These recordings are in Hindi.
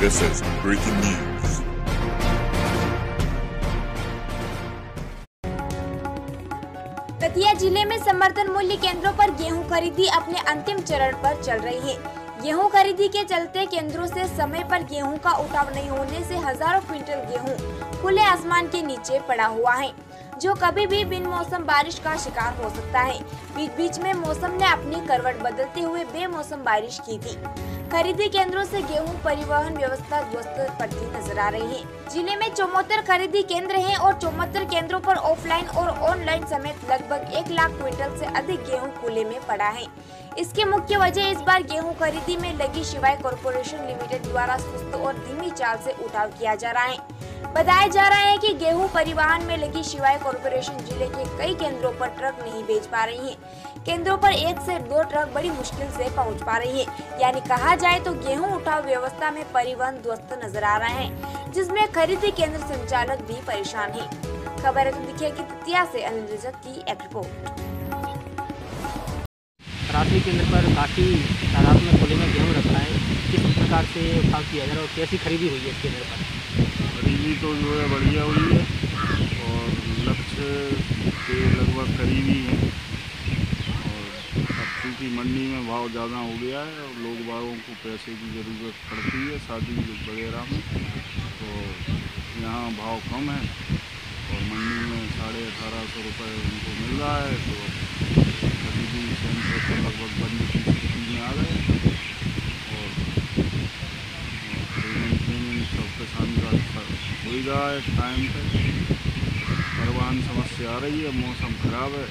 This is breaking news. Datia ज़िले में समर्थन मूल्य केंद्रों पर गेहूँ खरीदी अपने अंतिम चरण पर चल रही है गेहूँ खरीदी के चलते केंद्रों से समय पर गेहूँ का उठाव नहीं होने से हज़ारों क्विंटल गेहूँ खुले आसमान के नीचे पड़ा हुआ है जो कभी भी बिन मौसम बारिश का शिकार हो सकता है। बीच बीच में मौसम ने अपनी करवट बदलते हुए बेमौसम बारिश की थी। खरीदी केंद्रों से गेहूँ परिवहन व्यवस्था ध्वस्त पड़ती नज़र आ रही है। ज़िले में चौहत्तर खरीदी केंद्र हैं और चौहत्तर केंद्रों पर ऑफलाइन और ऑनलाइन समेत लगभग एक लाख क्विंटल से अधिक गेहूँ खुले में पड़ा है। इसकी मुख्य वजह इस बार गेहूँ खरीदी में लगी शिवाय कॉरपोरेशन लिमिटेड द्वारा सुस्त और धीमी चाल से उठाव किया जा रहा है। बताया जा रहा है कि गेहूँ परिवहन में लगी शिवाय कॉरपोरेशन ज़िले के कई केंद्रों पर ट्रक नहीं भेज पा रही है। केंद्रों पर एक से दो ट्रक बड़ी मुश्किल से पहुँच पा रही है। यानी कहा जाए तो गेहूँ उठाव व्यवस्था में परिवहन ध्वस्त नज़र आ रहा है, जिसमें खरीदी केंद्र संचालक भी परेशान है। खबर है तो दिखिए की ततिया से अनिल रजक की एक रिपोर्ट। केंद्र पर काफ़ी तादाद में में गेहूँ रखा है। किस प्रकार से उठाव किया जा रहा है और कैसी खरीदी हुई है इस केंद्र पर खरीदी तो जो है बढ़िया हुई है और लक्ष्य के लगभग करीबी है। और अब चूँकि मंडी में भाव ज़्यादा हो गया है और लोग बागों को पैसे की ज़रूरत पड़ती है, शादी वगैरह में। तो यहाँ भाव कम है और मंडी में साढ़े अठारह सौ रुपये उनको मिल रहा है। तो खरीदी सेंटर लगभग बंद की स्थिति में आ गए और पेमेंट पेमेंट सब किसान का हो ही टाइम पे। परवान समस्या आ रही है, मौसम खराब है।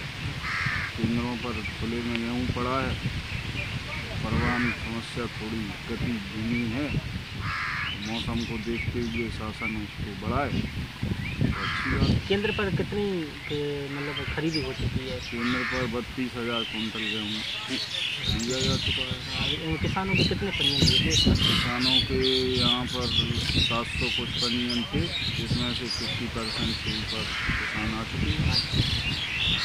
केंद्रों पर खुले में गेहूँ पड़ा है। परवान समस्या थोड़ी गति धीमी है। मौसम को देखते हुए शासन उसको बढ़ाए। केंद्र पर कितनी के, मतलब खरीदी हो चुकी है? केंद्र पर बत्तीस हज़ार कुंटल गेहूँ। दिया जा चुका है किसानों के कितने पंजीयन हुए थे? किसानों के यहाँ पर सात सौ कुछ पंजीयन थे जिसमें से फिफ्टी परसेंट से ऊपर किसान आ चुके हैं।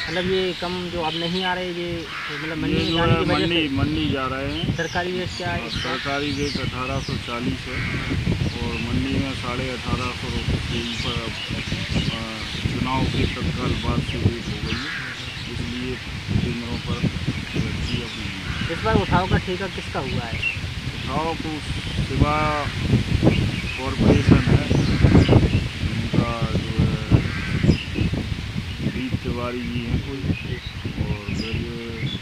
मतलब ये कम जो अब नहीं आ रहे ये मतलब मंडी जाने की वजह मंडी मंडी जा रहे हैं। सरकारी रेट क्या है? सरकारी रेट अठारह सौ चालीस है और मंडी में साढ़े अठारह सौ रुपये के ऊपर चुनाव के तत्काल बाद से हो गई है इसलिए केंद्रों पर इस बार उठाव का ठेका किसका हुआ है? उठाव को सिवा कॉरपोरेशन है। उनका जो है दीप तिवारी जी हैं कोई और वीर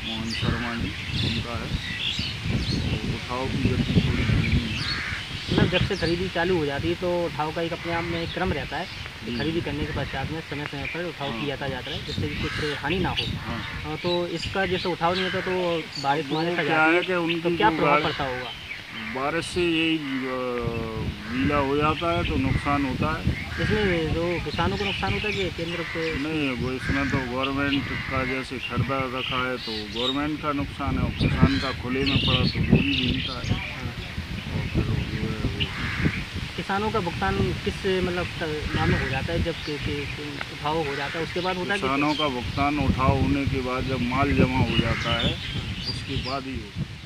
मोहन शर्मा जी उनका है। तो उठाव की गति थोड़ी मतलब जब से खरीदी चालू हो जाती है तो उठाव का एक अपने आप में एक क्रम रहता है कि खरीदी करने के पश्चात में समय समय पर उठाव हाँ। किया जाता जाता है जिससे कि कुछ हानि ना हो। हाँ। हाँ, तो इसका जैसे उठाव नहीं होता तो बारिश होने से क्या है है कि उनकी तो क्या प्रभाव पड़ता होगा? बारिश से यही गीला हो जाता है तो नुकसान होता है। इसमें जो किसानों को नुकसान होता है कि केंद्र पे नहीं वो इसमें तो गवर्नमेंट का जैसे खरीदा रखा है तो गवर्नमेंट का नुकसान है और किसान का खुले में पड़ा तो वो भी मिलता है और फिर वो जो है वो किसानों का भुगतान किस मतलब नाम हो जाता है जब के, के, के उठाव हो जाता है? उसके बाद होता है किसानों का भुगतान उठाव होने के बाद जब माल जमा हो जाता है उसके बाद ही होता है।